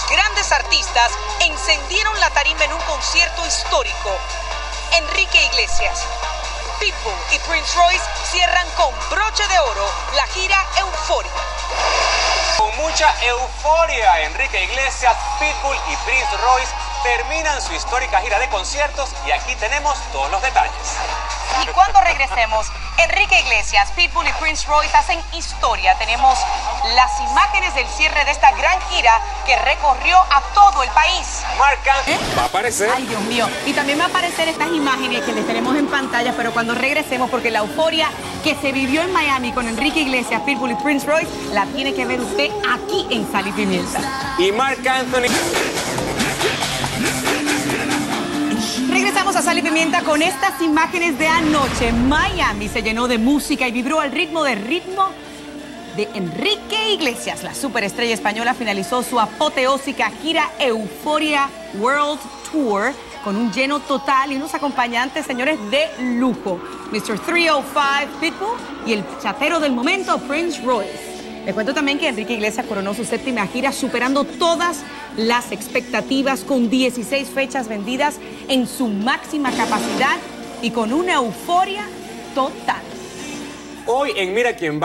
los grandes artistas encendieron la tarima en un concierto histórico. Enrique Iglesias, Pitbull y Prince Royce cierran con broche de oro la gira Euforia. Con mucha euforia, Enrique Iglesias, Pitbull y Prince Royce terminan su histórica gira de conciertos y aquí tenemos todos los detalles. Y cuando regresemos, Enrique Iglesias, Pitbull y Prince Royce hacen historia. Tenemos las imágenes del cierre de esta gran gira que recorrió a todo el país. Marc Anthony va a aparecer. Ay, Dios mío. Y también va a aparecer estas imágenes que les tenemos en pantalla, pero cuando regresemos, porque la euforia que se vivió en Miami con Enrique Iglesias, Pitbull y Prince Royce, la tiene que ver usted aquí en Sal y Pimienta. Y Marc Anthony. Regresamos a Sal y Pimienta con estas imágenes de anoche. Miami se llenó de música y vibró al ritmo de ritmo de Enrique Iglesias. La superestrella española finalizó su apoteósica gira Euphoria World Tour con un lleno total y unos acompañantes, señores, de lujo. Mr. 305 Pitbull y el chatero del momento, Prince Royce. Le cuento también que Enrique Iglesias coronó su séptima gira superando todas las expectativas con 16 fechas vendidas en su máxima capacidad y con una euforia total. Hoy en Mira quién va.